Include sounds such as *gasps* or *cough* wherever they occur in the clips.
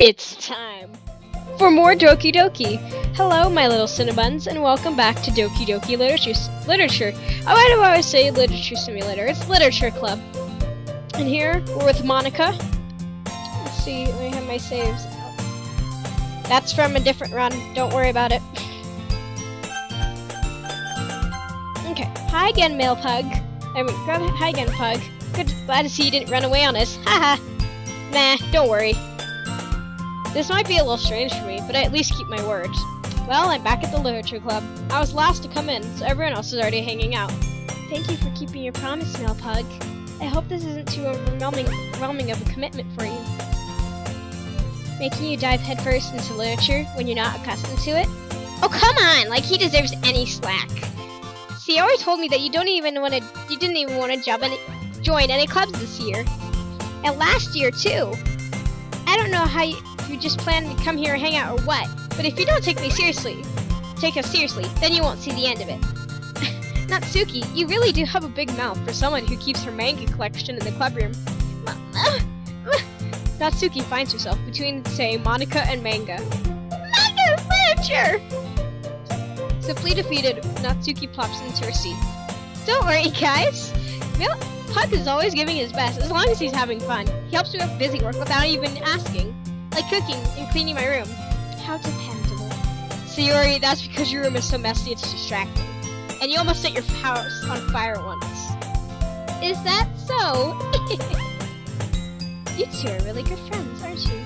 It's time for more Doki Doki. Hello, my little Cinnabuns, and welcome back to Doki Doki Literature. Literature. Oh, why do I always say Literature Simulator? It's Literature Club. And here we're with Monika. Let's see, let me have my saves. That's from a different run. Don't worry about it. Okay. Hi again, male pug. I mean, hi again, pug. Good. Glad to see you didn't run away on us. *laughs* Haha. nah, don't worry. This might be a little strange for me, but I at least keep my word. Well, I'm back at the Literature Club. I was last to come in, so everyone else is already hanging out. Thank you for keeping your promise, Male Pug. I hope this isn't too overwhelming, overwhelming of a commitment for you. Making you dive headfirst into literature when you're not accustomed to it? Oh, come on! Like he deserves any slack. See, you always told me that you don't even want to, you didn't even want to any, join any clubs this year. And last year, too. I don't know how you, you just plan to come here and hang out or what, but if you don't take me seriously, take us seriously, then you won't see the end of it. *laughs* Natsuki, you really do have a big mouth for someone who keeps her manga collection in the club room. *laughs* Natsuki finds herself between, say, Monika and manga. Manga literature! Simply defeated, Natsuki plops into her seat. Don't worry, guys. Puck is always giving his best, as long as he's having fun. He helps me with busy work without even asking like cooking and cleaning my room. How dependable. Sayori, that's because your room is so messy it's distracting. And you almost set your house on fire once. Is that so? *laughs* you two are really good friends, aren't you?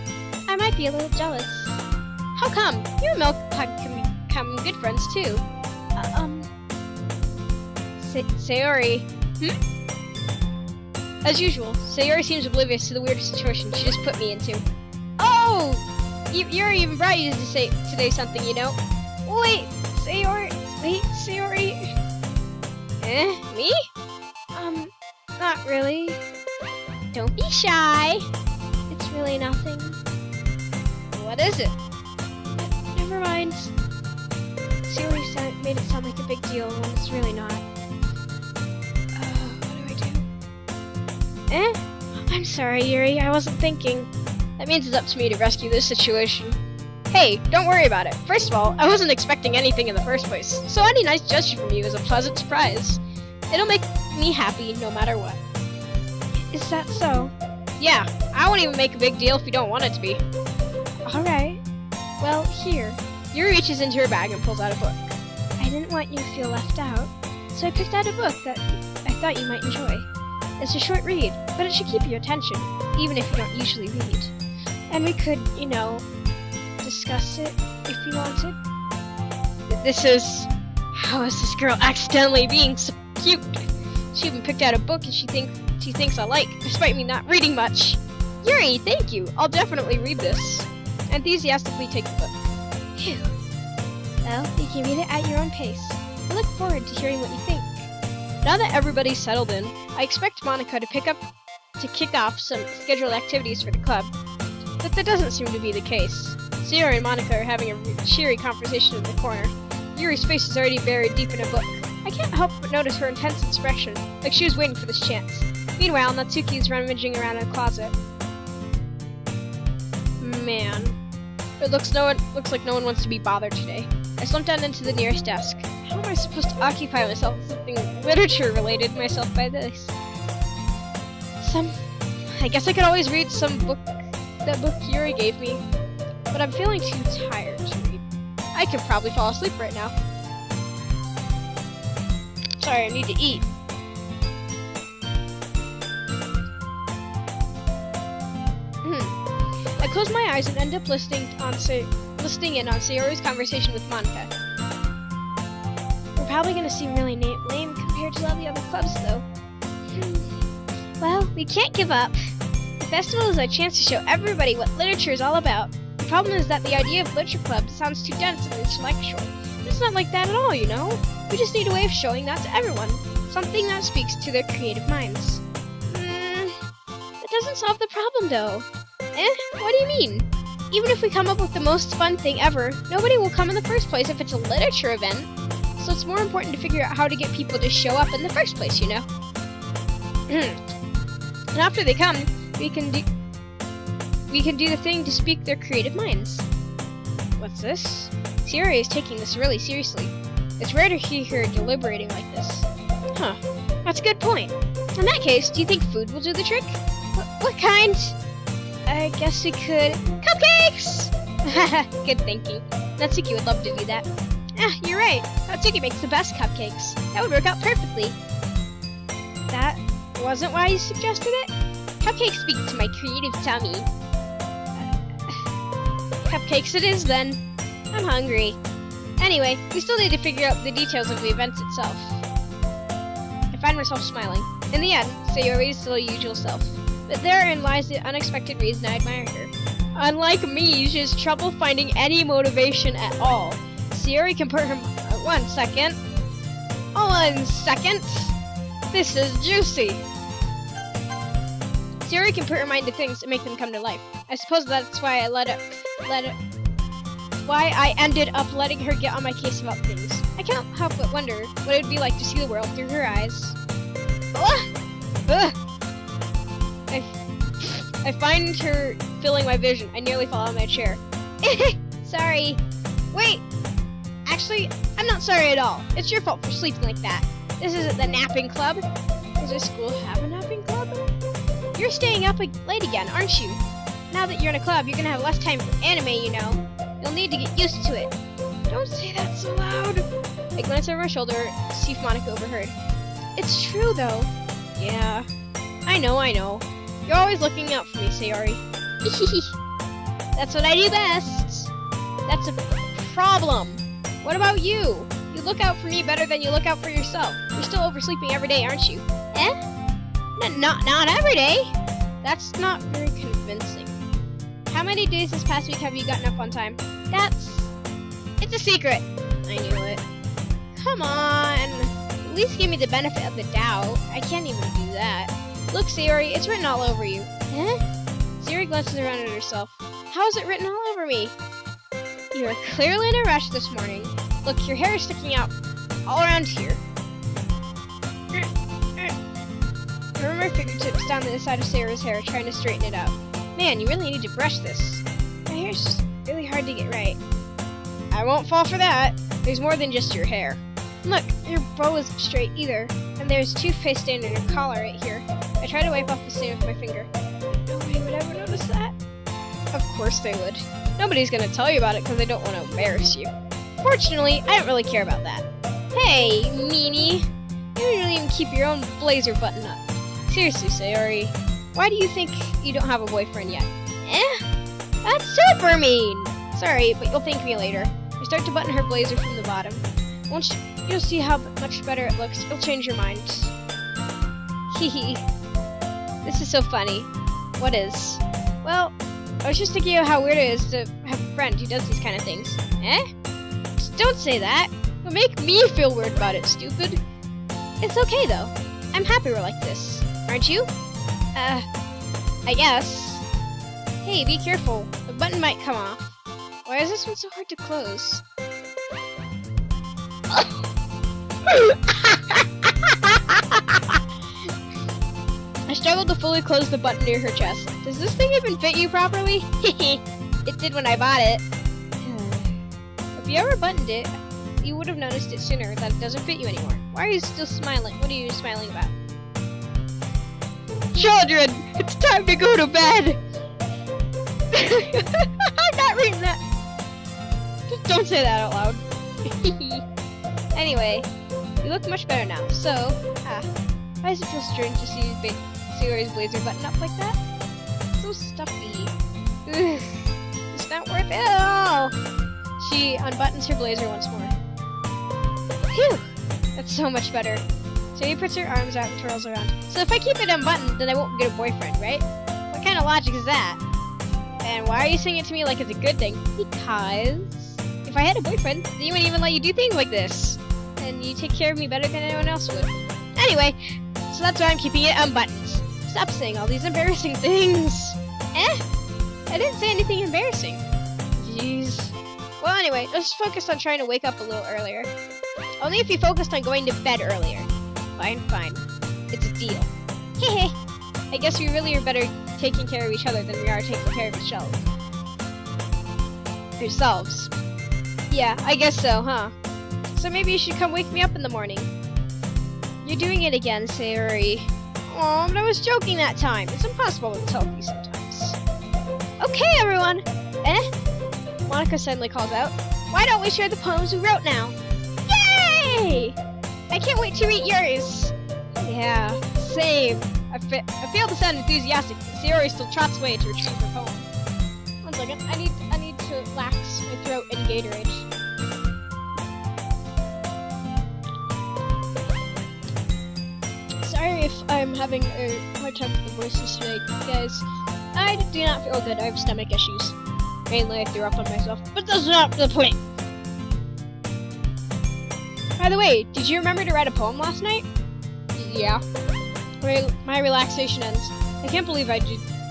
I might be a little jealous. How come? You and Milk can become good friends too. Uh, um... Say Sayori. Hmm? As usual, Sayori seems oblivious to the weird situation she just put me into. Oh! You, you're even bright to say today something, you know? Wait, Sayori, wait, Sayori. Eh, me? Um, not really. Don't be shy. It's really nothing. What is it? Never mind. Sayori made it sound like a big deal when it's really not. Uh, what do I do? Eh? I'm sorry, Yuri. I wasn't thinking. That means it's up to me to rescue this situation. Hey, don't worry about it. First of all, I wasn't expecting anything in the first place, so any nice gesture from you is a pleasant surprise. It'll make me happy no matter what. Is that so? Yeah, I won't even make a big deal if you don't want it to be. Alright. Well, here. Yuri reaches into her bag and pulls out a book. I didn't want you to feel left out, so I picked out a book that I thought you might enjoy. It's a short read, but it should keep your attention, even if you don't usually read. And we could, you know, discuss it if you wanted. This is... How is this girl accidentally being so cute? She even picked out a book and she thinks she thinks I like, despite me not reading much. Yuri, thank you. I'll definitely read this. Enthusiastically take the book. Phew. Well, you can read it at your own pace. I look forward to hearing what you think. Now that everybody's settled in, I expect Monika to pick up to kick off some scheduled activities for the club. But that doesn't seem to be the case. Sayori and Monika are having a cheery conversation in the corner. Yuri's face is already buried deep in a book. I can't help but notice her intense expression, like she was waiting for this chance. Meanwhile, Natsuki is rummaging around in a closet. Man. It looks no one looks like no one wants to be bothered today. I slumped down into the nearest desk. How am I supposed to occupy myself with something literature related myself by this? Some I guess I could always read some book that book Yuri gave me, but I'm feeling too tired to read. I could probably fall asleep right now. Sorry, I need to eat. Hmm. I close my eyes and end up listening on Say listening in on Sayori's conversation with Monika. We're probably gonna seem really lame compared to all the other clubs, though. Hmm. Well, we can't give up festival is a chance to show everybody what literature is all about. The problem is that the idea of literature club sounds too dense and intellectual. It's not like that at all, you know? We just need a way of showing that to everyone. Something that speaks to their creative minds. Hmm, that doesn't solve the problem, though. Eh? What do you mean? Even if we come up with the most fun thing ever, nobody will come in the first place if it's a literature event. So it's more important to figure out how to get people to show up in the first place, you know? *clears throat* And after they come, we can do we can do the thing to speak their creative minds. What's this? Sayori is taking this really seriously. It's rare to hear her deliberating like this. Huh. That's a good point. In that case, do you think food will do the trick? What, what kind? I guess we could... Cupcakes! *laughs* good thinking. Natsuki would love to do that. Ah, you're right. Natsuki makes the best cupcakes. That would work out perfectly. That wasn't why you suggested it? Cupcakes speak to my creative tummy. Cupcakes it is then. I'm hungry. Anyway, we still need to figure out the details of the event itself. I find myself smiling. In the end, Sayori is still her usual self. But therein lies the unexpected reason I admire her. Unlike me, she has trouble finding any motivation at all. Sayori can put her... Uh, one second. One second. This is juicy. Sayori can put her mind to things and make them come to life. I suppose that's why I let it... Let it... Why I ended up letting her get on my case about things. I can't help but wonder what it would be like to see the world through her eyes. Ugh. Ugh. I, I find her filling my vision. I nearly fall out of my chair. *laughs* sorry. Wait. Actually, I'm not sorry at all. It's your fault for sleeping like that. This isn't the napping club. Does our school have a napping club? You're staying up late again, aren't you? Now that you're in a club, you're gonna have less time for anime, you know. You'll need to get used to it. Don't say that so loud. I glance over my shoulder, see if Monika overheard. It's true, though. Yeah. I know, I know. You're always looking out for me, Sayori. *laughs* That's what I do best. That's a problem. What about you? You look out for me better than you look out for yourself. You're still oversleeping every day, aren't you? Eh? Not, not every day. That's not very convincing. How many days this past week have you gotten up on time? That's... It's a secret. I knew it. Come on. At least give me the benefit of the doubt. I can't even do that. Look, Sayori, it's written all over you. Huh? Sayori glances around at herself. How is it written all over me? You are clearly in a rush this morning. Look, your hair is sticking out all around here. My fingertips down the side of Sarah's hair, trying to straighten it out. Man, you really need to brush this. My hair's just really hard to get right. I won't fall for that. There's more than just your hair. Look, your bow isn't straight either, and there's toothpaste stain on your collar right here. I try to wipe off the stain with my finger. Nobody would ever notice that. Of course they would. Nobody's gonna tell you about it because they don't want to embarrass you. Fortunately, I don't really care about that. Hey, meanie! You don't even keep your own blazer button up. Seriously, Sayori, why do you think you don't have a boyfriend yet? Eh? That's super mean! Sorry, but you'll thank me later. You start to button her blazer from the bottom. Once you'll see how much better it looks, you'll change your mind. *laughs* Hehe. this is so funny. What is? Well, I was just thinking of how weird it is to have a friend who does these kind of things. Eh? Just don't say that. It'll make me feel weird about it, stupid. It's okay, though. I'm happy we're like this. Aren't you? Uh, I guess. Hey, be careful. The button might come off. Why is this one so hard to close? *laughs* I struggled to fully close the button near her chest. Does this thing even fit you properly? *laughs* it did when I bought it. *sighs* if you ever buttoned it, you would have noticed it sooner that it doesn't fit you anymore. Why are you still smiling? What are you smiling about? Children, it's time to go to bed! *laughs* I'm not reading that! Just don't say that out loud. *laughs* anyway, you look much better now, so, ah, why does it feel strange to see ba Sayori's blazer button up like that? so stuffy. Ugh, it's not worth it at all! She unbuttons her blazer once more. Phew! That's so much better. So Sadie puts her arms out and twirls around. So if I keep it unbuttoned, then I won't get a boyfriend, right? What kind of logic is that? And why are you saying it to me like it's a good thing? Because if I had a boyfriend, then you wouldn't even let you do things like this. And you take care of me better than anyone else would. Anyway, so that's why I'm keeping it unbuttoned. Stop saying all these embarrassing things. Eh? I didn't say anything embarrassing. Jeez. Well, anyway, let's focus on trying to wake up a little earlier. Only if you focused on going to bed earlier. Fine, fine. Deal. Hehe. *laughs* I guess we really are better taking care of each other than we are taking care of other. Yourselves. Yeah, I guess so, huh? So maybe you should come wake me up in the morning. You're doing it again, Sayori. Oh, but I was joking that time. It's impossible to tell me sometimes. Okay, everyone. Eh? Monika suddenly calls out. Why don't we share the poems we wrote now? Yay! I can't wait to read yours. Yeah, same. I, fa I fail to sound enthusiastic. but Sayori still trots away to retrieve her poem. One second. I need I need to lax my throat and Gatorade. Sorry if I'm having a hard time with the voices today, guys. I do not feel good. I have stomach issues. Mainly, I threw up on myself, but that's not the point. By the way, did you remember to write a poem last night? Yeah. My, relaxation ends. I can't believe I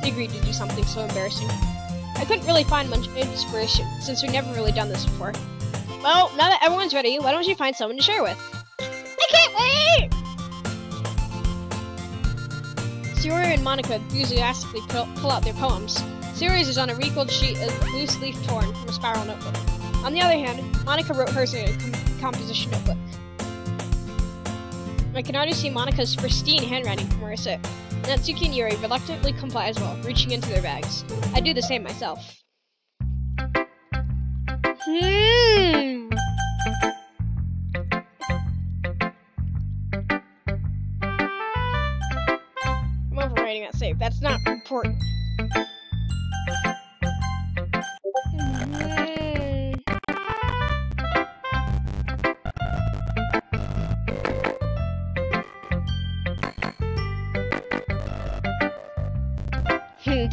agreed to do something so embarrassing. I couldn't really find much inspiration, since we've never really done this before. Well, now that everyone's ready, why don't you find someone to share with? I can't wait! Sayori and Monika enthusiastically pull, out their poems. Sayori's is on a wrinkled sheet of loose leaf torn from a spiral notebook. On the other hand, Monika wrote hers in a com composition notebook. I can already see Monika's pristine handwriting from sit. Natsuki and Yuri reluctantly comply as well, reaching into their bags. I do the same myself. Hmm. I'm overwriting that save. That's not important.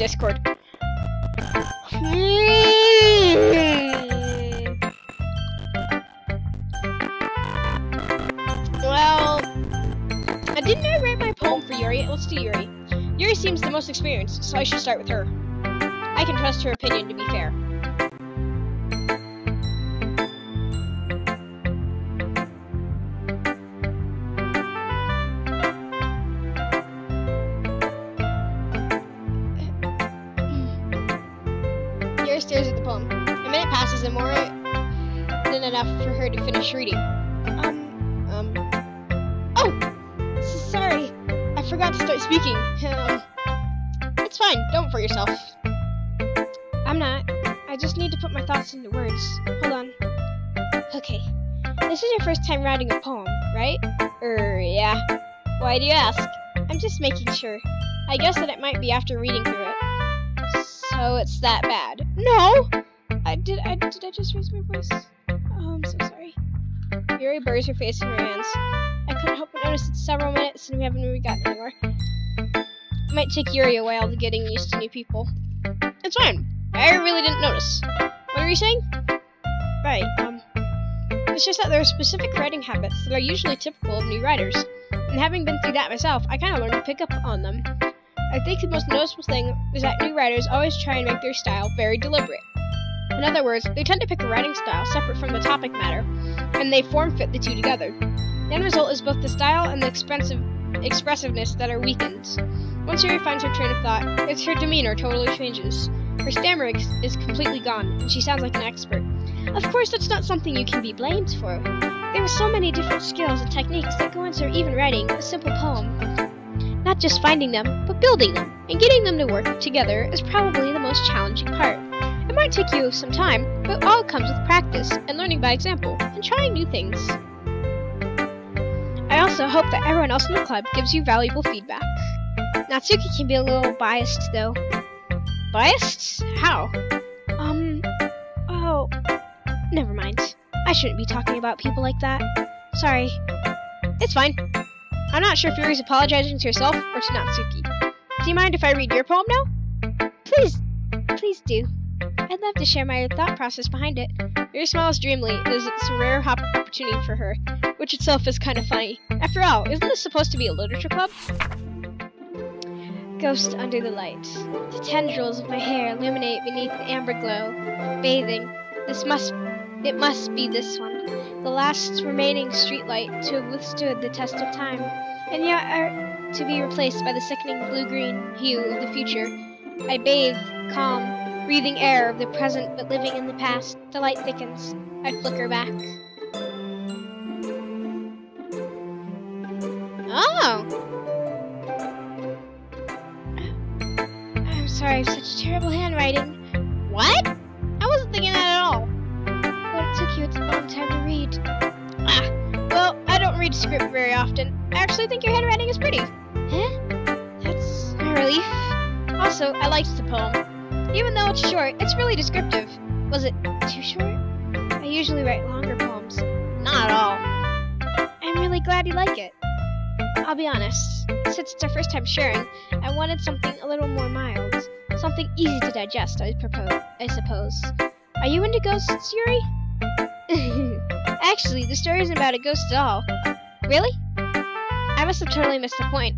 Discord. Hmm. Well, I didn't I write my poem for Yuri? Let's do Yuri. Yuri seems the most experienced, so I should start with her. I can trust her opinion to be fair. Just need to put my thoughts into words. Hold on. Okay. This is your first time writing a poem, right? Er, yeah. Why do you ask? I'm just making sure. I guess that it might be after reading through it. So it's that bad. No! I did I did I just raise my voice? Oh, I'm so sorry. Yuri buries her face in her hands. I couldn't help but notice it's several minutes and we haven't really gotten anywhere. It might take Yuri a while to getting used to new people. It's fine. I really didn't notice. What are you saying? Right, um it's just that there are specific writing habits that are usually typical of new writers. And having been through that myself, I kinda learned to pick up on them. I think the most noticeable thing is that new writers always try and make their style very deliberate. In other words, they tend to pick a writing style separate from the topic matter, and they form fit the two together. The end result is both the style and the expensive expressiveness that are weakened. Once Yuri finds her train of thought, it's her demeanor totally changes. Her stammer is completely gone, and she sounds like an expert. Of course, that's not something you can be blamed for. There are so many different skills and techniques that go into even writing a simple poem. Not just finding them, but building them, and getting them to work together is probably the most challenging part. It might take you some time, but all comes with practice and learning by example and trying new things. I also hope that everyone else in the club gives you valuable feedback. Natsuki can be a little biased though. Biased? How? Um, oh, never mind. I shouldn't be talking about people like that. Sorry. It's fine. I'm not sure if Yuri's apologizing to herself or to Natsuki. Do you mind if I read your poem now? Please, please do. I'd love to share my thought process behind it. Yuri smiles dreamily as it's a rare opportunity for her, which itself is kind of funny. After all, isn't this supposed to be a literature club? Ghost under the light. The tendrils of my hair illuminate beneath the amber glow. Bathing. This must it must be this one. The last remaining streetlight to have withstood the test of time, and yet are to be replaced by the sickening blue-green hue of the future. I bathe, calm, breathing air of the present but living in the past. The light thickens. I flicker back. Oh! I have such terrible handwriting. What? I wasn't thinking that at all. But it took you a long time to read. Ah, well, I don't read script very often. I actually think your handwriting is pretty. Huh? That's a relief. Also, I liked the poem. Even though it's short, it's really descriptive. Was it too short? I usually write longer poems. Not at all. I'm really glad you like it. I'll be honest, since it's our first time sharing, I wanted something a little more mild. Something easy to digest, I propose, I suppose. Are you into ghosts, Yuri? *laughs* Actually, the story isn't about a ghost at all. Really? I must have totally missed the point.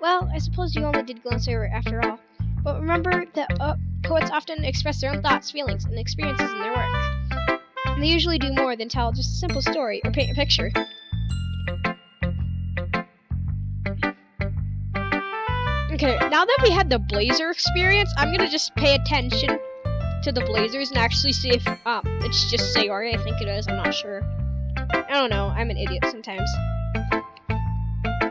Well, I suppose you only did glance over after all. But remember that uh, poets often express their own thoughts, feelings, and experiences in their work. And they usually do more than tell just a simple story or paint a picture. Okay, now that we had the Blazer experience, I'm gonna just pay attention to the Blazers and actually see if um it's just Sayori. I think it is. I'm not sure. I don't know. I'm an idiot sometimes.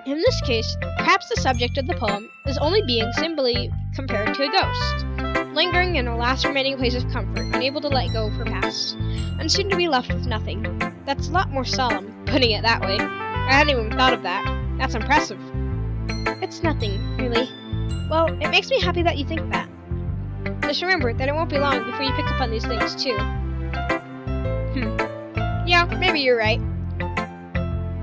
In this case, perhaps the subject of the poem is only being simply compared to a ghost, lingering in a last remaining place of comfort, unable to let go of her past, and soon to be left with nothing. That's a lot more solemn, putting it that way. I hadn't even thought of that. That's impressive. It's nothing, really. Well, it makes me happy that you think that. Just remember that it won't be long before you pick up on these things, too. Hmm. Yeah, maybe you're right.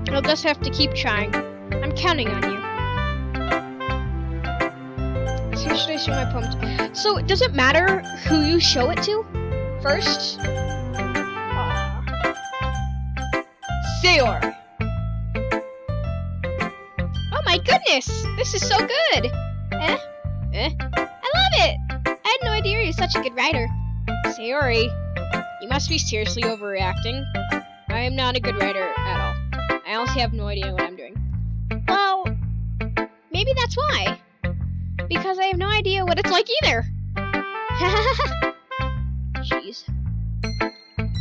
I'll just have to keep trying. I'm counting on you. So should I show my poem to? So, does it matter who you show it to? First? Uh, Sayor! Oh my goodness! This is so good! Writer. Sayori, you must be seriously overreacting. I am not a good writer at all. I honestly have no idea what I'm doing. Well, maybe that's why. Because I have no idea what it's like either. *laughs* Jeez.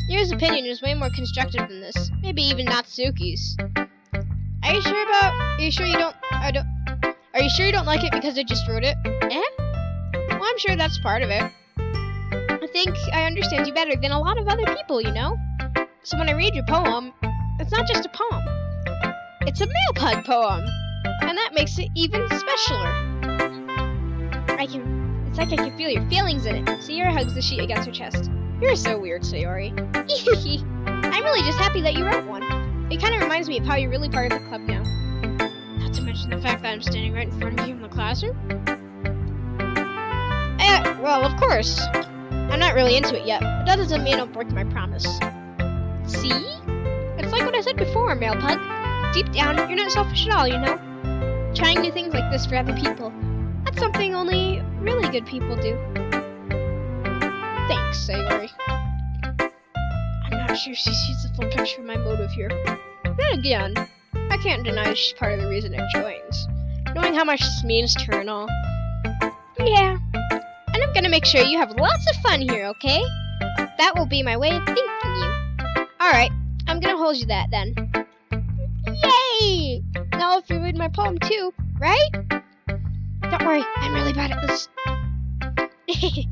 Yours opinion is way more constructive than this. Maybe even Natsuki's. Are you sure about? Are you sure you don't? I don't. Are you sure you don't like it because I just wrote it? Eh? Well, I'm sure that's part of it. I think I understand you better than a lot of other people, you know. So when I read your poem, it's not just a poem. It's a pug poem, and that makes it even specialer. I can. It's like I can feel your feelings in it. Sayori hugs the sheet against her chest. You're so weird, Sayori. *laughs* I'm really just happy that you wrote one. It kind of reminds me of how you're really part of the club now. Not to mention the fact that I'm standing right in front of you in the classroom. Eh, well, of course. I'm not really into it yet, but that doesn't mean I'll break my promise. See? It's like what I said before, male pug. Deep down, you're not selfish at all, you know? Trying new things like this for other people. That's something only really good people do. Thanks, Sayori. I'm not sure she sees the full picture of my motive here. Then again, I can't deny she's part of the reason it joins. Knowing how much this means to her and all. Yeah. I'm gonna make sure you have lots of fun here, okay? That will be my way of thanking you. Alright, I'm gonna hold you that then. Yay! Now if you read my poem too, right? Don't worry, I'm really bad at this. *laughs*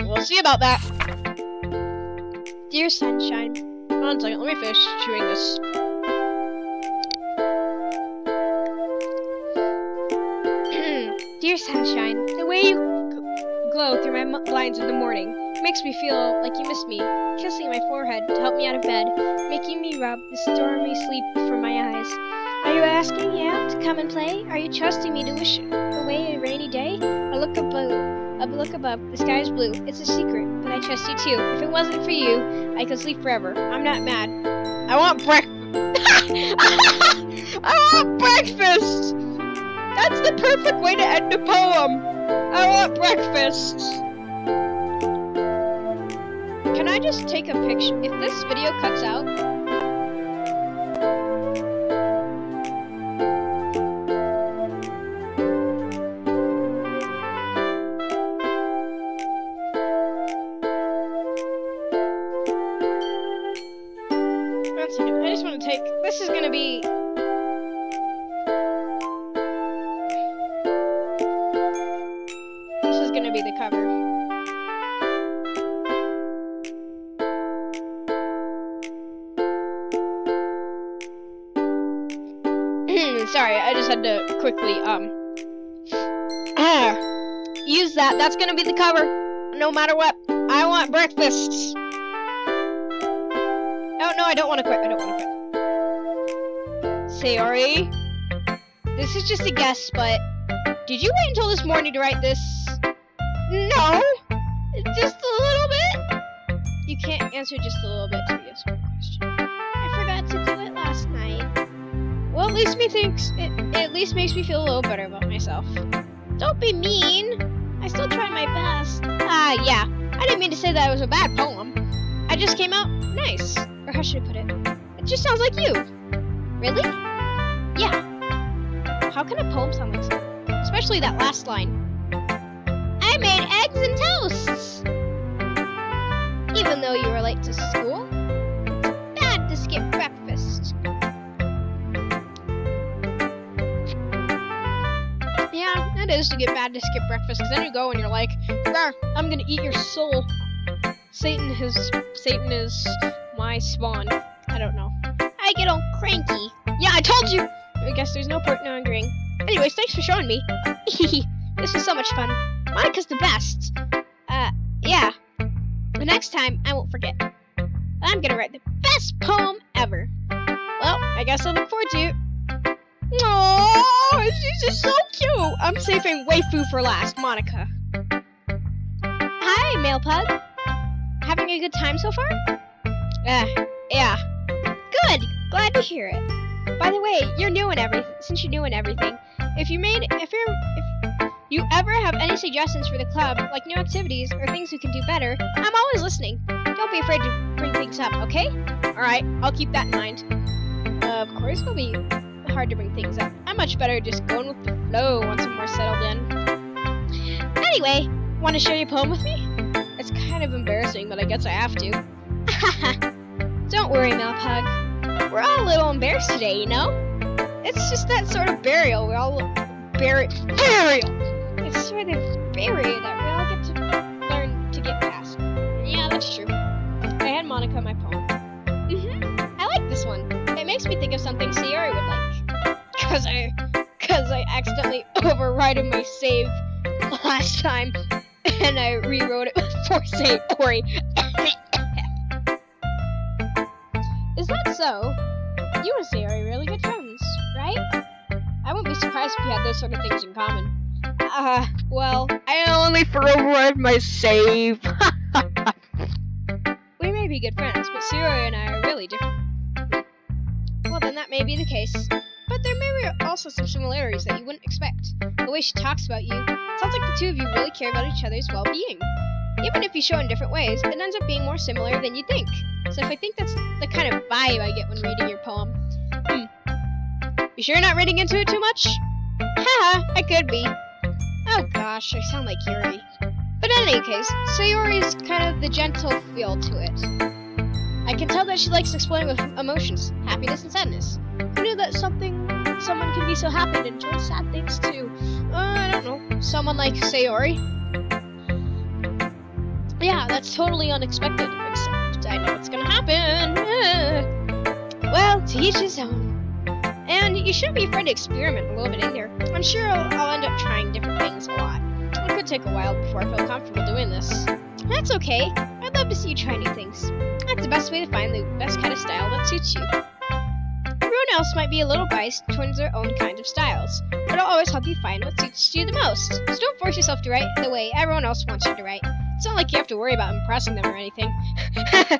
we'll see about that. Dear Sunshine. One second, let me finish chewing this. *clears throat* Dear Sunshine, the way you glow through my blinds in the morning makes me feel like you miss me, kissing my forehead to help me out of bed, making me rub the stormy sleep from my eyes. Are you asking me out to come and play? Are you trusting me to wish away a rainy day? A look above, a look above, the sky is blue. It's a secret, but I trust you too. If it wasn't for you, I could sleep forever. I'm not mad. I want breakfast. *laughs* I want breakfast. That's the perfect way to end a poem. I want breakfast. Can I just take a picture? If this video cuts out, use that. That's gonna be the cover, no matter what. I want breakfasts. Oh no, I don't want to quit. I don't want to quit. Sayori, this is just a guess, but did you wait until this morning to write this? No, just a little bit. You can't answer just a little bit to yes or question. I forgot to do it last night. Well, at least me thinks it, it at least makes me feel a little better about myself. Don't be mean. I still tried my best. Ah, yeah. I didn't mean to say that it was a bad poem. I just came out nice. Or how should I put it? It just sounds like you. Really? Yeah. How can a poem sound like so? Especially that last line. I made eggs and toasts. Even though you were late to school. Is to get bad to skip breakfast, because then you go and you're like, I'm gonna eat your soul. Satan is Satan is my spawn. I don't know. I get all cranky. Yeah, I told you! I guess there's no point in agreeing. Anyways, thanks for showing me. *laughs* this was so much fun. Monika's the best. Uh, yeah. The next time, I won't forget. I'm gonna write the best poem ever. Well, I guess I'll look forward to it. Aww, she's just so. I'm saving waifu for last, Monika. Hi, male pug. Having a good time so far? Uh, yeah. Good. Glad to hear it. By the way, you're new in everything. Since you're new in everything, if you made, if you're, if you ever have any suggestions for the club, like new activities or things we can do better, I'm always listening. Don't be afraid to bring things up, okay? All right, I'll keep that in mind. Uh, of course, it'll be hard to bring things up. I'm much better just going with the flow once more settled in. Anyway, want to share your poem with me? It's kind of embarrassing, but I guess I have to. *laughs* Don't worry, Malpug. We're all a little embarrassed today, you know? It's just that sort of burial. We're all burial. Burial! It's sort of burial that we all get to learn to get past. Yeah, that's true. I had Monika my poem. Mm-hmm. I like this one. It makes me think of something Sayori would like. *laughs* Cause I accidentally *laughs* overrided my save last time, and I rewrote it *laughs* for Sayori. *laughs* Is that so? You and Sayori are really good friends, right? I wouldn't be surprised if you had those sort of things in common. Uh, well, I only for my save. we may be good friends, but Sayori and I are really different. Well, then that may be the case. But there may be also some similarities that you wouldn't expect. The way she talks about you, sounds like the two of you really care about each other's well-being. Even if you show in different ways, it ends up being more similar than you think. So if I think that's the kind of vibe I get when reading your poem. Hmm. You sure you're not reading into it too much? Haha, I could be. Oh gosh, I sound like Yuri. But in any case, Sayori's kind of the gentle feel to it. I can tell that she likes exploring with emotions, happiness and sadness. Who knew that something, someone can be so happy and enjoy sad things too? Uh, I don't know. Someone like Sayori? Yeah, that's totally unexpected, except I know what's gonna happen. *laughs* well, to each his own. And you shouldn't be afraid to experiment a little bit in here. I'm sure I'll, I'll end up trying different things a lot. It could take a while before I feel comfortable doing this. That's okay. I'd love to see you try new things. That's the best way to find the best kind of style that suits you. Everyone else might be a little biased towards their own kind of styles, but I'll always help you find what suits you the most. So don't force yourself to write the way everyone else wants you to write. It's not like you have to worry about impressing them or anything. *laughs*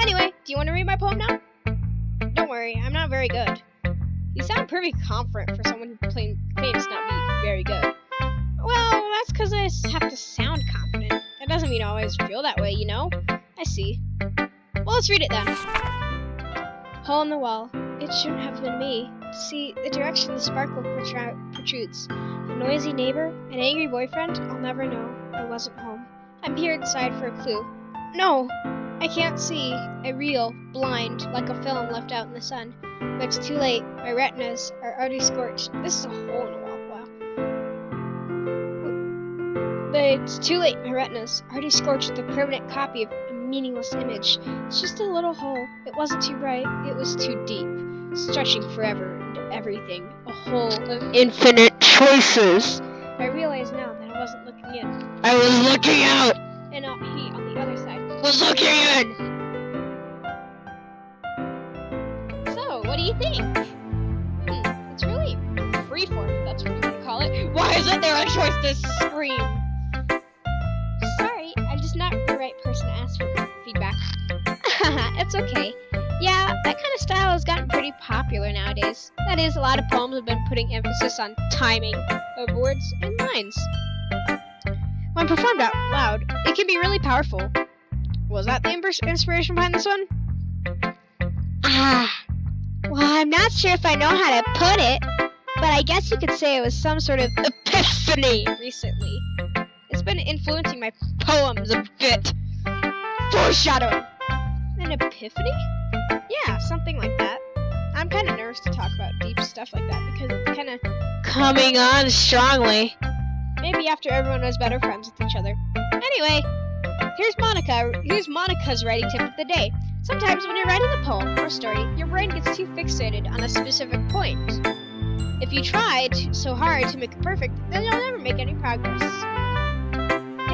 anyway, do you want to read my poem now? Don't worry, I'm not very good. You sound pretty confident for someone who claim, claims not be very good. Well, that's because I have to sound confident. That doesn't mean I always feel that way, you know? I see. Well, let's read it then. Hole in the wall. It shouldn't have been me. See, the direction the sparkle protrudes. A noisy neighbor, an angry boyfriend, I'll never know. I wasn't home. I'm here inside for a clue. No, I can't see. I reel, blind, like a film left out in the sun. But it's too late. My retinas are already scorched. This is a hole in a wall. But it's too late. My retinas already scorched the permanent copy of a meaningless image. It's just a little hole. It wasn't too bright. It was too deep, stretching forever into everything. A hole of infinite choices. I realize now that I wasn't looking in. I was looking out! And not he on the other side. Was looking in! So, what do you think? Hmm, it's really freeform, that's what you want call it. Why isn't there a choice to scream? It's okay. Yeah, that kind of style has gotten pretty popular nowadays. That is, a lot of poems have been putting emphasis on timing of words and lines. When performed out loud, it can be really powerful. Was that the inspiration behind this one? Ah, well, I'm not sure if I know how to put it, but I guess you could say it was some sort of epiphany recently. It's been influencing my poems a bit. Foreshadowing. An epiphany? Yeah, something like that. I'm kind of nervous to talk about deep stuff like that because it's kind of Coming on strongly. maybe after everyone was better friends with each other. Anyway, here's Monika. Here's Monika's writing tip of the day. Sometimes when you're writing a poem or story, your brain gets too fixated on a specific point. If you try so hard to make it perfect, then you'll never make any progress.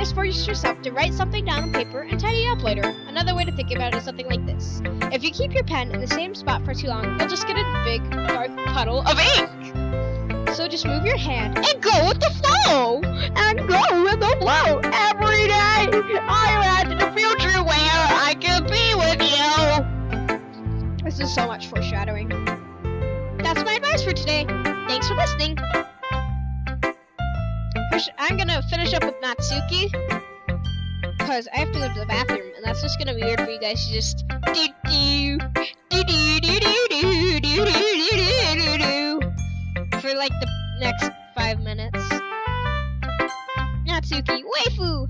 Just force yourself to write something down on paper and tidy up later. Another way to think about it is something like this. If you keep your pen in the same spot for too long, you'll just get a big, dark puddle of ink. So just move your hand and go with the flow! And go with the flow every day! I imagine a future where I could be with you! This is so much foreshadowing. That's my advice for today. Thanks for listening. I'm gonna finish up with Natsuki. Because I have to go to the bathroom, and that's just gonna be weird for you guys to just. For like the next five minutes. Natsuki, waifu!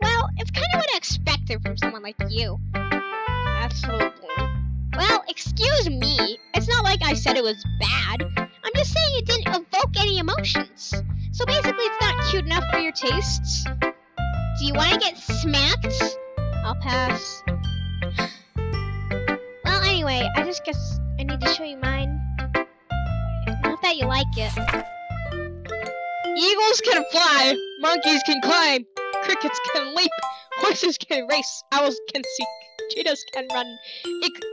Well, it's kind of what I expected from someone like you. Absolutely. Well, excuse me. It's not like I said it was bad. I'm just saying it didn't evoke any emotions. So basically, it's not cute enough for your tastes. Do you want to get smacked? I'll pass. Well, anyway, I just guess I need to show you mine. Not that you like it. Eagles can fly, monkeys can climb, crickets can leap, horses can race, owls can seek, cheetahs can run,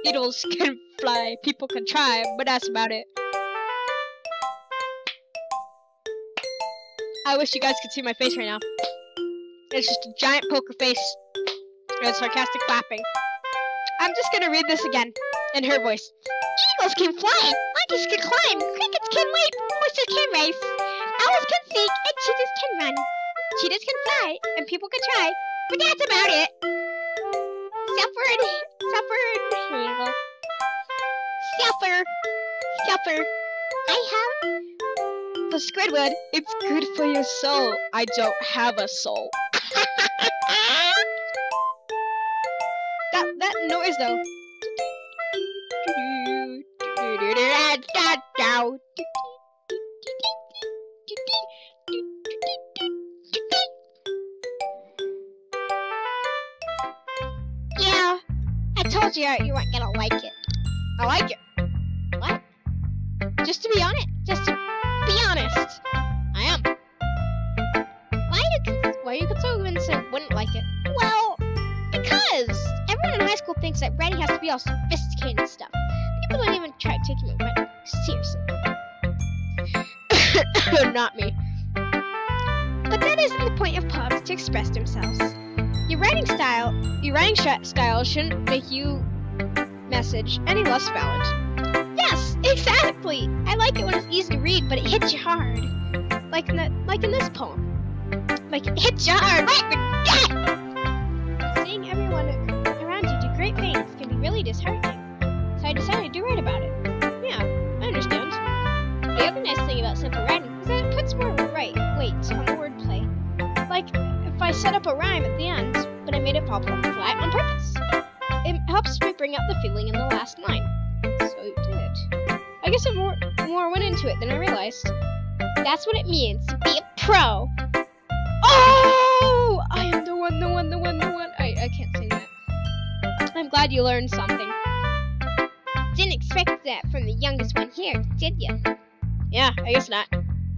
eagles can *laughs* fly, people can try, but that's about it. I wish you guys could see my face right now. It's just a giant poker face and sarcastic clapping. I'm just gonna read this again in her voice. Eagles can fly, monkeys can climb, crickets can leap, horses can race, owls can seek, and cheetahs can run. Cheetahs can fly, and people can try, but that's about it. Suffered, suffered, eagle. Suffer, suffer. I have The Squidward, it's good for your soul. I don't have a soul. *laughs* that that noise though. You you weren't gonna like it. I like it. What? Just to be honest, just to be honest, I am. Why con- why so convinced wouldn't like it? Well, because everyone in high school thinks that writing has to be all sophisticated stuff. People don't even try taking my writing seriously. *coughs* Not me. But that isn't the point of poems to express themselves. Your writing style, your writing style shouldn't make you message any less valid. Yes, exactly. I like it when it's easy to read, but it hits you hard, like in the, like in this poem. Like it hits you hard right in. Seeing everyone around you do great things can be really disheartening. So I decided to write about it. Yeah, I understand. The other nice thing about simple writing is that it puts more right weight on the wordplay. Like, if I set up a rhyme at the end, but I made it fall flat on purpose. Helps me bring out the feeling in the last line. So it did. I guess I more, more went into it than I realized. That's what it means to be a pro. Oh! I am the one, the one, the one, the one. I, I can't say that. I'm glad you learned something. Didn't expect that from the youngest one here, did you? Yeah, I guess not.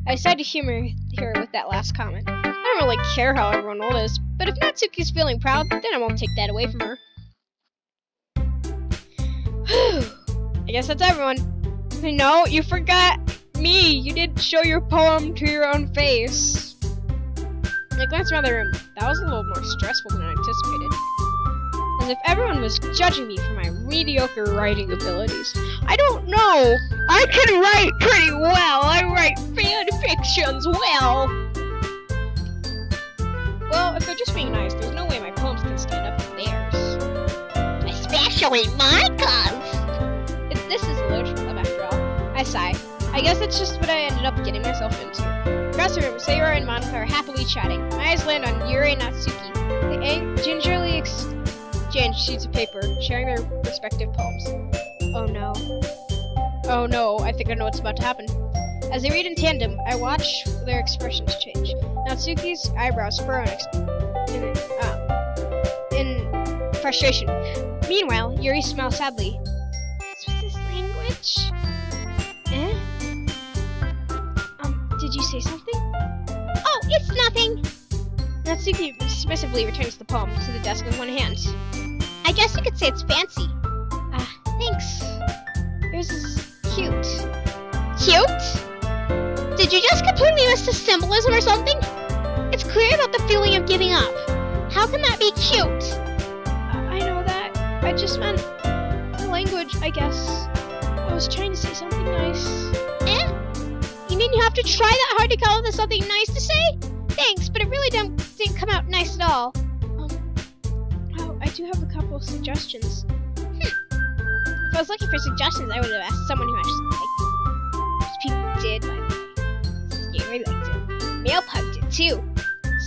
I decided to humor her with that last comment. I don't really care how everyone old is, but if Natsuki's feeling proud, then I won't take that away from her. *gasps* I guess that's everyone. No, you forgot me. You didn't show your poem to your own face. I glanced around the room. That was a little more stressful than I anticipated. As if everyone was judging me for my mediocre writing abilities. I don't know. I can write pretty well. I write fan fictions well. Well, if they're just being nice, there's no way my poems can stand up to theirs. Especially Monika's. It, this is club after all. I sigh. I guess that's just what I ended up getting myself into. Across the room, Sayori and Monika are happily chatting. My eyes land on Yuri and Natsuki. They gingerly exchange sheets of paper, sharing their respective poems. Oh no. Oh no, I think I know what's about to happen. As they read in tandem, I watch their expressions change. Natsuki's eyebrows furrow in, in, uh, in frustration. Meanwhile, Yuri smiles sadly. Eh? Um, did you say something? Oh, it's nothing. Natsuki submissively returns the poem to the desk with one hand. I guess you could say it's fancy. Ah, thanks. Yours is cute. Cute? Did you just completely miss the symbolism or something? It's clear about the feeling of giving up. How can that be cute? I know that. I just meant language, I guess. I was trying to say something nice. Eh? You mean you have to try that hard to come up with something nice to say? Thanks, but it really didn't, didn't come out nice at all. Um, oh, I do have a couple of suggestions. Hmm. If I was looking for suggestions, I would have asked someone who actually liked it. People did, by the way. Scary liked it. Male Pug did too.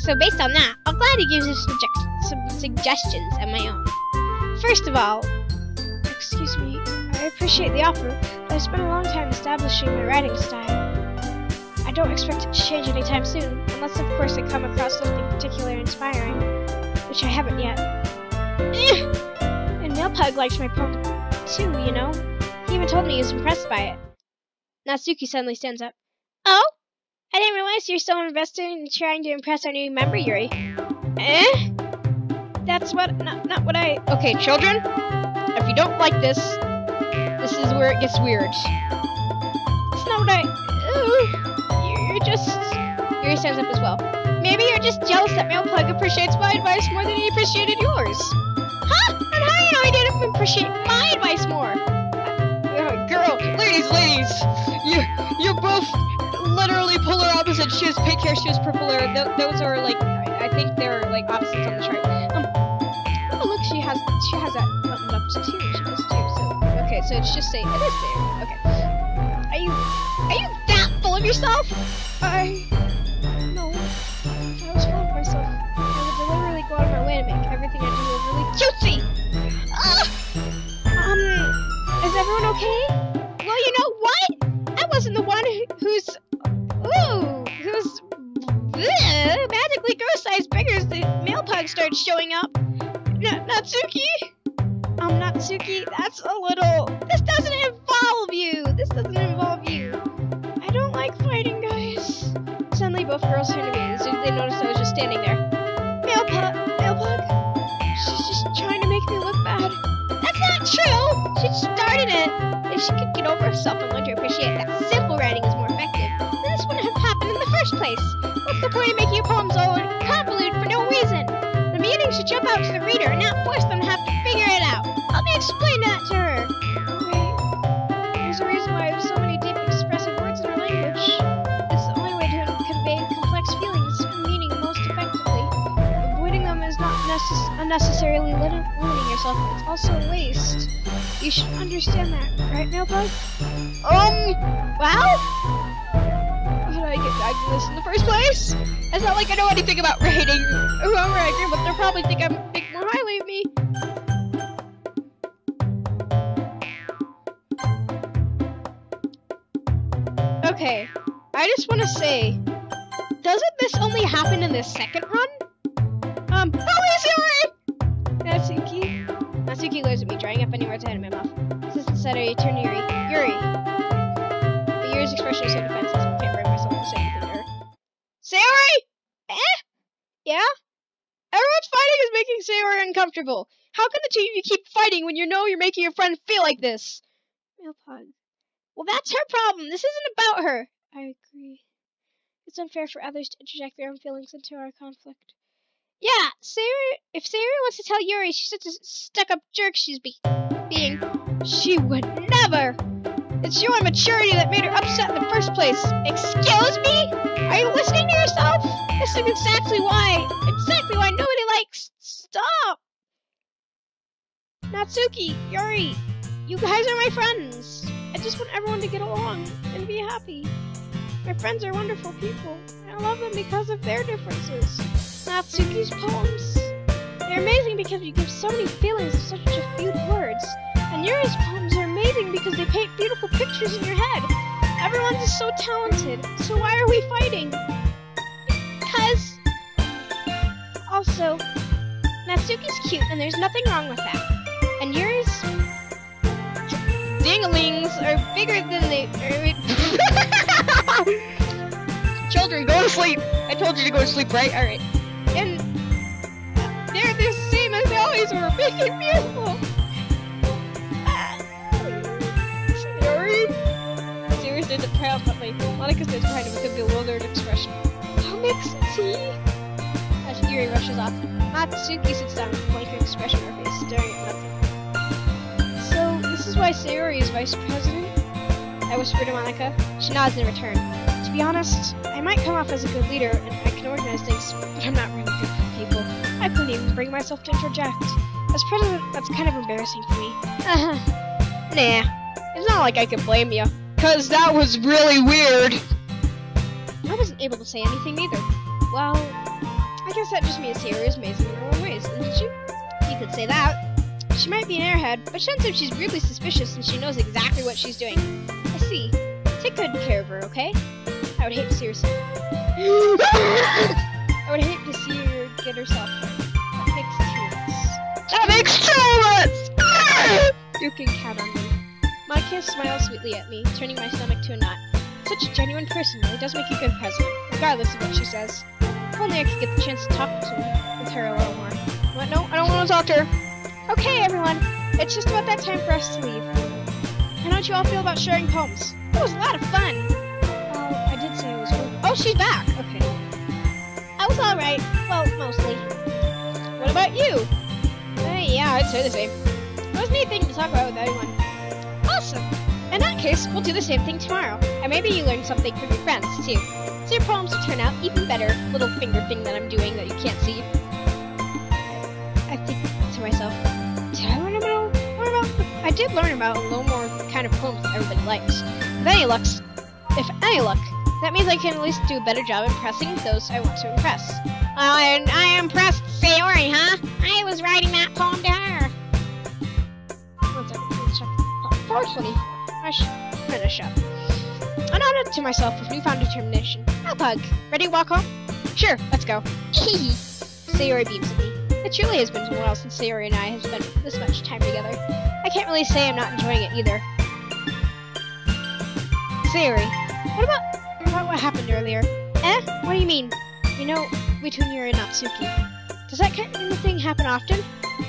So based on that, I'll gladly give you some, some suggestions of my own. First of all, I appreciate the offer, but I spent a long time establishing my writing style. I don't expect it to change anytime soon, unless of course I come across something particularly inspiring, which I haven't yet. *coughs* And Nailpug liked my poem too, you know. He even told me he was impressed by it. Natsuki suddenly stands up. oh? I didn't realize you're so invested in trying to impress our new member, Yuri. Eh? That's what not not what I Okay, children, if you don't like this, this is where it gets weird. It's not what I Ooh, you're just Yuri stands up as well. Maybe you're just jealous that Mailplug appreciates my advice more than he appreciated yours. Huh? And how I didn't appreciate my advice more? Uh, girl, ladies, ladies, you you're both literally polar opposites. She has pink hair, she has purple hair. Th- those are like I, I think they're like opposites on the chart. Um, Oh look, she has she has that buttoned up too. She does So it's just say it is there. Okay. Are you Are you that full of yourself? I no. I was full of myself. I would deliberately go out of my way to make everything I do overly Cutesy! Ugh. Um, is everyone okay? Well, you know what? I wasn't the one who, who's ooh who's bleh, magically bigger as the male pug started showing up. N- Natsuki. Um, Natsuki, that's a little. This doesn't involve you. This doesn't involve you. I don't like fighting, guys. Suddenly, both girls turned to me as soon as they noticed I was just standing there. Male pug. She's just trying to make me look bad. That's not true! She started it! If she could get over herself and learn to appreciate that simple writing is more effective, then this wouldn't have happened in the first place. What's the point of making your poems all convoluted for no reason? The meaning should jump out to the reader and not force them to have to figure it out. Help me explain that to her. Wait, there's a reason why I have so many deep expressive words in our language. It's the only way to convey complex feelings and meaning most effectively. Avoiding them is not necess- unnecessarily limiting yourself, it's also a waste. You should understand that, right, Mailbug? um? But I get back to this in the first place. It's not like I know anything about rating whoever I agree with. They'll probably think I'm Okay, I just want to say, doesn't this only happen in the second run? Um, oh, Sayori! Natsuki. Natsuki glares at me, drying up any words I had in my mouth. Since instead I turn to Yuri. Yuri! But Yuri's expression is so defenseless, I can't bring myself to say anything to her. Sayori! Eh? Yeah? Everyone's fighting is making Sayori uncomfortable. How can the two of you keep fighting when you know you're making your friend feel like this? Mailpod. Well, that's her problem. This isn't about her. I agree. It's unfair for others to interject their own feelings into our conflict. Yeah, Sayori, if Sayori wants to tell Yuri she's such a stuck-up jerk she's be being, she would never! It's your immaturity that made her upset in the first place. Excuse me? Are you listening to yourself? This is exactly why. Exactly why nobody likes. Stop! Natsuki, Yuri, you guys are my friends. I just want everyone to get along and be happy. My friends are wonderful people. I love them because of their differences. Natsuki's poems. They're amazing because you give so many feelings in such a few words. And Yuri's poems are amazing because they paint beautiful pictures in your head. Everyone's is so talented. So why are we fighting? Because. Also, Natsuki's cute and there's nothing wrong with that. And Yuri's dinglings are bigger than they. *laughs* Children, go to sleep. I told you to go to sleep, right? All right. And they're the same as they always were, *laughs* big and beautiful. Yuri. Sirius did it triumphantly. Monika stands behind him with a bewildered expression. Makes tea? As Yuri rushes off, Natsuki sits down with a blank expression on her face, staring at nothing. So, this is why Sayori is vice president? I whisper to Monika. She nods in return. To be honest, I might come off as a good leader and I can organize things, but I'm not really good for people. I couldn't even bring myself to interject. As president, that's kind of embarrassing for me. Uh-huh. *laughs* Nah, it's not like I could blame you. Cause that was really weird. I wasn't able to say anything either. Well, I guess that just means Sayori is amazing in her own ways, isn't she? You could say that. She might be an airhead, but she's really suspicious and she knows exactly what she's doing. I see. Take good care of her, okay? I would hate to see her. I would hate to see her get herself hurt. That makes too much. That makes too much. you can count on me. Monika smiles sweetly at me, turning my stomach to a knot. Such a genuine person really does make a good president, regardless of what she says. If only I could get the chance to talk to her, with her a little more. What? No, I don't want to talk to her. Okay, everyone. It's just about that time for us to leave. How don't you all feel about sharing poems? It was a lot of fun. Oh, I did say it was fun. Oh, she's back. Okay. I was alright. Well, mostly. What about you? Uh, yeah, I'd say the same. It was a neat thing to talk about with everyone. Awesome. In that case, we'll do the same thing tomorrow. And maybe you learn something from your friends, too. So your poems will turn out even better. Little finger thing that I'm doing that you can't see. Did learn about a little more kind of poems that everybody likes. If any luck, if any luck, that means I can at least do a better job impressing those I want to impress. I, I impressed Sayori, huh? I was writing that poem to her. One second. Oh, 424. I should finish up. I nodded to myself with newfound determination. Now, Pug, ready to walk home? Sure, let's go. *laughs* Sayori beams at me. It truly has been a while since Sayori and I have spent this much time together. I can't really say I'm not enjoying it either. Sayori, what about, about what happened earlier? Eh? What do you mean? You know, between you and Natsuki. Does that kind of thing happen often?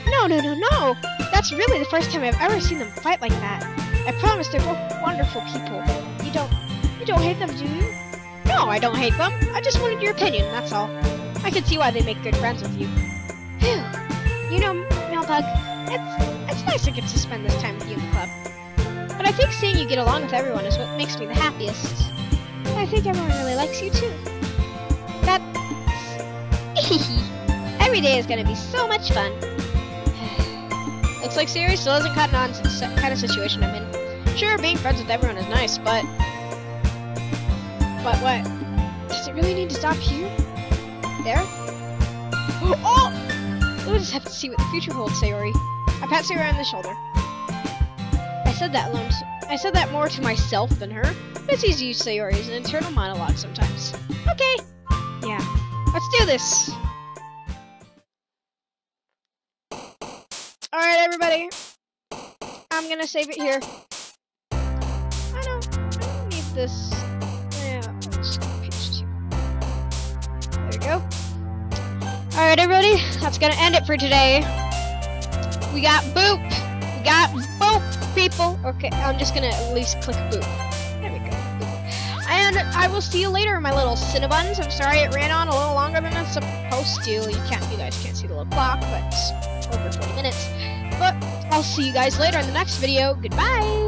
No, no, no, no! That's really the first time I've ever seen them fight like that. I promise they're both wonderful people. You don't, you don't hate them, do you? No, I don't hate them. I just wanted your opinion, that's all. I can see why they make good friends with you. Phew. You know, Mailbug, it's, it's nice to get to spend this time with you in the club. But I think seeing you get along with everyone is what makes me the happiest. I think everyone really likes you too. That *laughs* every day is gonna be so much fun. *sighs* Looks like Sayori still hasn't gotten on to the kind of situation I'm in. Sure, being friends with everyone is nice, but but what? Does it really need to stop here? There? *gasps* Oh! We'll just have to see what the future holds, Sayori. I pat Sayori on the shoulder. I said that alone. I said that more to myself than her. It's easy to use Sayori as an internal monologue sometimes. Okay. Yeah. Let's do this. Alright, everybody. I'm gonna save it here. I don't, I don't need this. Yeah, two. There we go. Alright, everybody. That's gonna end it for today. We got boop. We got boop, people. Okay, I'm just gonna at least click boop. There we go. And I will see you later, my little Cinnabuns. I'm sorry it ran on a little longer than it's supposed to. You can't, you guys can't see the little clock, but it's over 20 minutes. But I'll see you guys later in the next video. Goodbye!